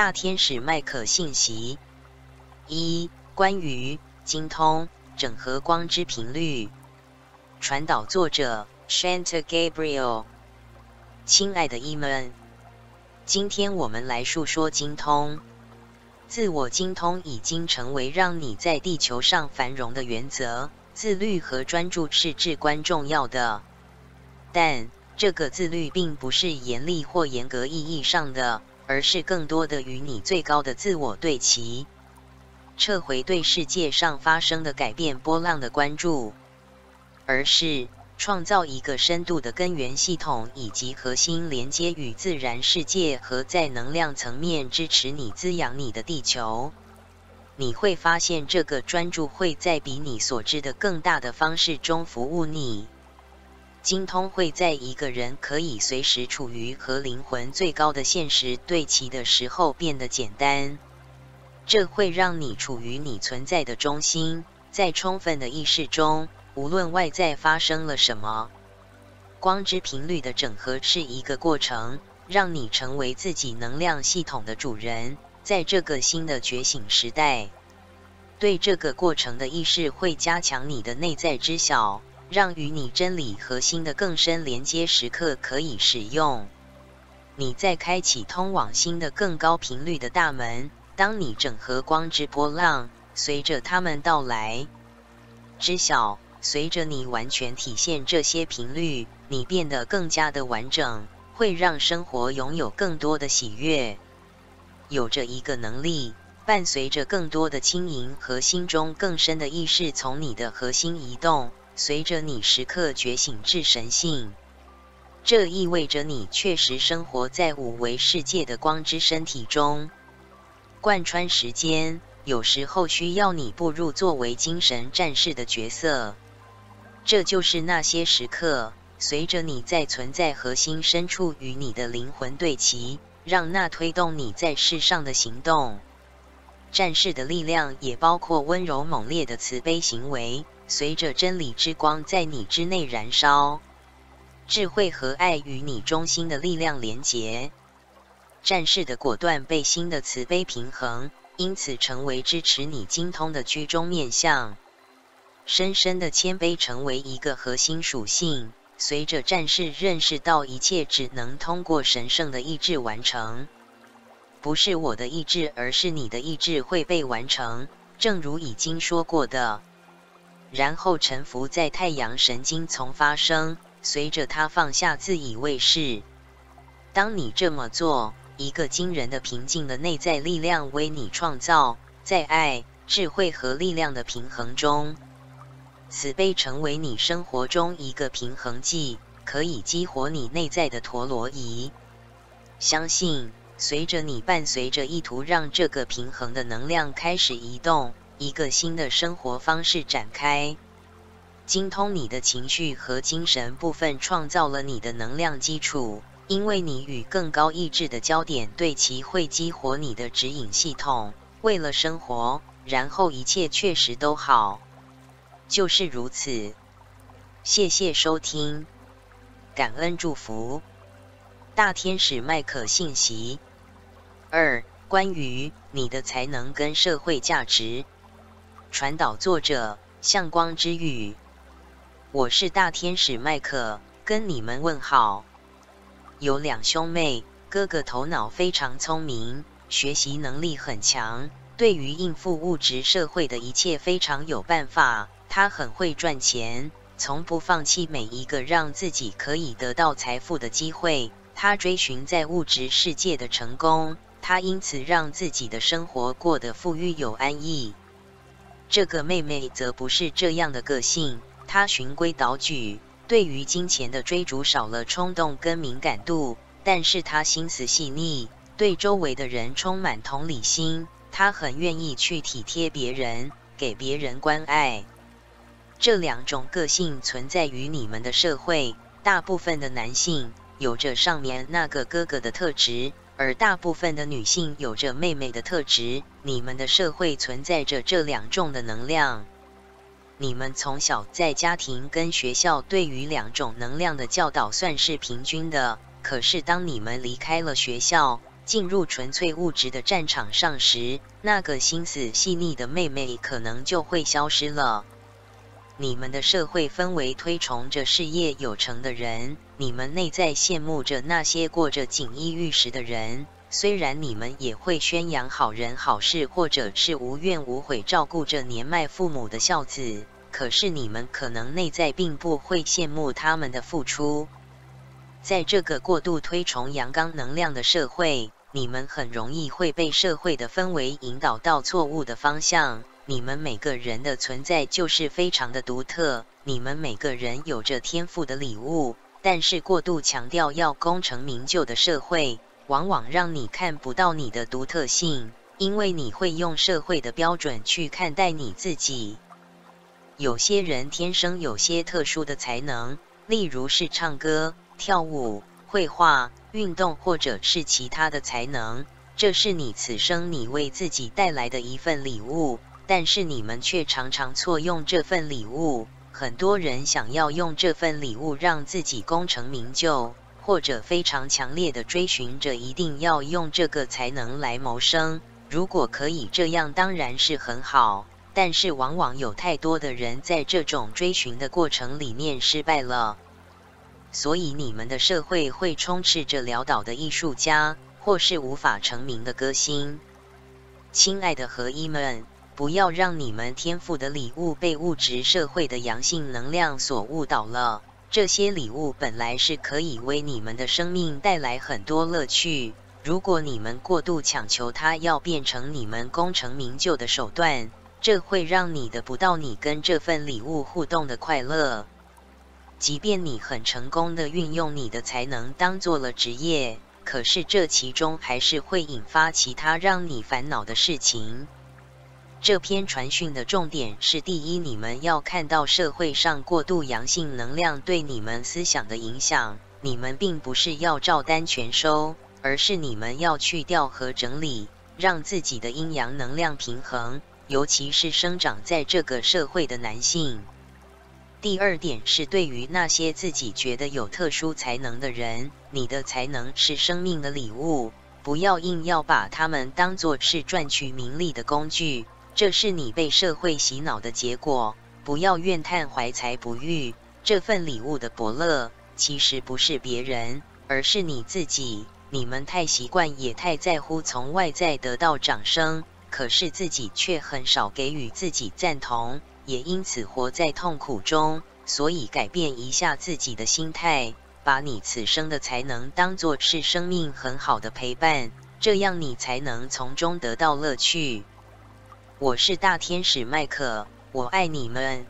大天使麦克信息：一、关于精通整合光之频率。传导作者：Shanta Gabriel。亲爱的伊们，今天我们来述说精通。自我精通已经成为让你在地球上繁荣的原则。自律和专注是至关重要的，但这个自律并不是严厉或严格意义上的。而是更多的与你最高的自我对齐，撤回对世界上发生的改变波浪的关注，而是创造一个深度的根源系统以及核心连接与自然世界和在能量层面支持你滋养你的地球。你会发现这个专注会在比你所知的更大的方式中服务你。精通会在一个人可以随时处于和灵魂最高的现实对齐的时候变得简单。这会让你处于你存在的中心，在充分的意识中，无论外在发生了什么。光之频率的整合是一个过程，让你成为自己能量系统的主人。在这个新的觉醒时代，对这个过程的意识会加强你的内在知晓。让与你真理核心的更深连接时刻可以使用。你在开启通往新的更高频率的大门。当你整合光之波浪，随着它们到来，知晓，随着你完全体现这些频率，你变得更加的完整，会让生活拥有更多的喜悦。有着一个能力，伴随着更多的轻盈和心中更深的意识从你的核心移动。随着你时刻觉醒至神性，这意味着你确实生活在五维世界的光之身体中。贯穿时间，有时候需要你步入作为精神战士的角色。这就是那些时刻，随着你在存在核心深处与你的灵魂对齐，让那推动你在世上的行动。战士的力量也包括温柔猛烈的慈悲行为。随着真理之光在你之内燃烧，智慧和爱与你中心的力量连结，战士的果断被新的慈悲平衡，因此成为支持你精通的居中面相。深深的谦卑成为一个核心属性。随着战士认识到一切只能通过神圣的意志完成，不是我的意志，而是你的意志会被完成。正如已经说过的。然后沉浮在太阳神经丛发生，随着它放下自以为是。当你这么做，一个惊人的平静的内在力量为你创造，在爱、智慧和力量的平衡中，慈悲成为你生活中一个平衡剂，可以激活你内在的陀螺仪。相信，随着你伴随着意图让这个平衡的能量开始移动。一个新的生活方式展开，精通你的情绪和精神部分，创造了你的能量基础。因为你与更高意志的焦点对齐，会激活你的指引系统。为了生活，然后一切确实都好，就是如此。谢谢收听，感恩祝福。大天使麦克信息二：关于你的才能跟社会价值。传导作者：向光之语。我是大天使麦克，跟你们问好。有两兄妹，哥哥头脑非常聪明，学习能力很强，对于应付物质社会的一切非常有办法。他很会赚钱，从不放弃每一个让自己可以得到财富的机会。他追寻在物质世界的成功，他因此让自己的生活过得富裕有安逸。这个妹妹则不是这样的个性，她循规蹈矩，对于金钱的追逐少了冲动跟敏感度，但是她心思细腻，对周围的人充满同理心，她很愿意去体贴别人，给别人关爱。这两种个性存在于你们的社会，大部分的男性有着上面那个哥哥的特质。而大部分的女性有着妹妹的特质，你们的社会存在着这两种的能量。你们从小在家庭跟学校对于两种能量的教导算是平均的，可是当你们离开了学校，进入纯粹物质的战场上时，那个心思细腻的妹妹可能就会消失了。你们的社会氛围推崇着事业有成的人，你们内在羡慕着那些过着锦衣玉食的人。虽然你们也会宣扬好人好事，或者是无怨无悔照顾着年迈父母的孝子，可是你们可能内在并不会羡慕他们的付出。在这个过度推崇阳刚能量的社会。你们很容易会被社会的氛围引导到错误的方向。你们每个人的存在就是非常的独特，你们每个人有着天赋的礼物。但是过度强调要功成名就的社会，往往让你看不到你的独特性，因为你会用社会的标准去看待你自己。有些人天生有些特殊的才能，例如是唱歌、跳舞、绘画。运动或者是其他的才能，这是你此生你为自己带来的一份礼物。但是你们却常常错用这份礼物。很多人想要用这份礼物让自己功成名就，或者非常强烈的追寻着一定要用这个才能来谋生。如果可以这样，当然是很好。但是往往有太多的人在这种追寻的过程里面失败了。所以你们的社会会充斥着潦倒的艺术家，或是无法成名的歌星。亲爱的合一们，不要让你们天赋的礼物被物质社会的阳性能量所误导了。这些礼物本来是可以为你们的生命带来很多乐趣。如果你们过度强求它要变成你们功成名就的手段，这会让你得不到你跟这份礼物互动的快乐。即便你很成功的运用你的才能当做了职业，可是这其中还是会引发其他让你烦恼的事情。这篇传讯的重点是：第一，你们要看到社会上过度阳性能量对你们思想的影响。你们并不是要照单全收，而是你们要去调和整理，让自己的阴阳能量平衡，尤其是生长在这个社会的男性。第二点是，对于那些自己觉得有特殊才能的人，你的才能是生命的礼物，不要硬要把他们当作是赚取名利的工具，这是你被社会洗脑的结果。不要怨叹怀才不遇，这份礼物的伯乐其实不是别人，而是你自己。你们太习惯，也太在乎从外在得到掌声，可是自己却很少给予自己赞同。也因此活在痛苦中，所以改变一下自己的心态，把你此生的才能当作是生命很好的陪伴，这样你才能从中得到乐趣。我是大天使麦克，我爱你们。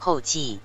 后记：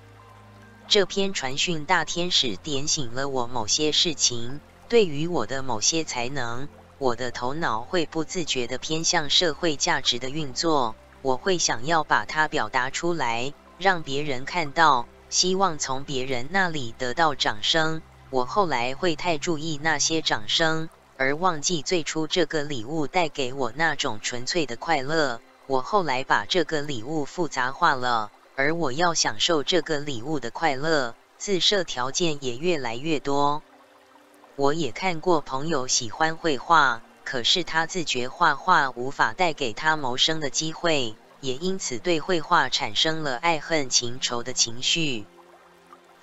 这篇传讯大天使点醒了我某些事情，对于我的某些才能，我的头脑会不自觉的偏向社会价值的运作。我会想要把它表达出来，让别人看到，希望从别人那里得到掌声。我后来会太注意那些掌声，而忘记最初这个礼物带给我那种纯粹的快乐。我后来把这个礼物复杂化了，而我要享受这个礼物的快乐，自设条件也越来越多。我也看过朋友喜欢绘画。可是他自觉画画无法带给他谋生的机会，也因此对绘画产生了爱恨情仇的情绪。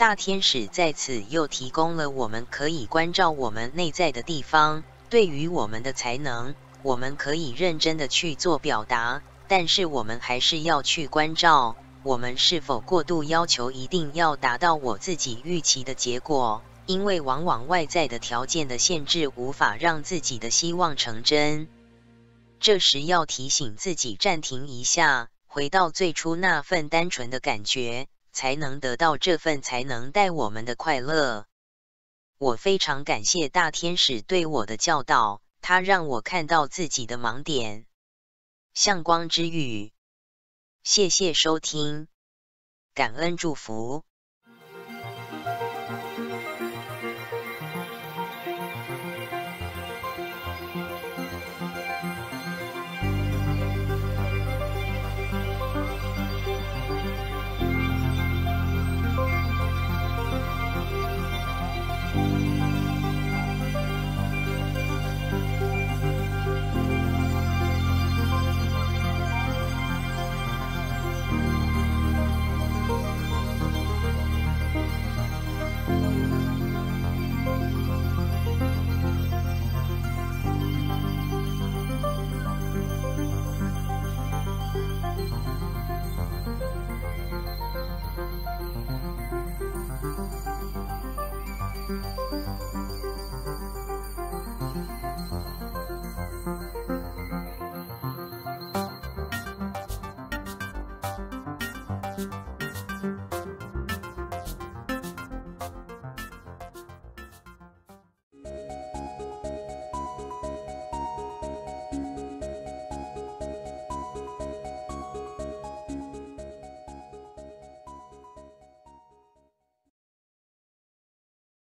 大天使在此又提供了我们可以关照我们内在的地方。对于我们的才能，我们可以认真的去做表达，但是我们还是要去关照，我们是否过度要求一定要达到我自己预期的结果。因为往往外在的条件的限制无法让自己的希望成真，这时要提醒自己暂停一下，回到最初那份单纯的感觉，才能得到这份才能带我们的快乐。我非常感谢大天使对我的教导，他让我看到自己的盲点。向光之语，谢谢收听，感恩祝福。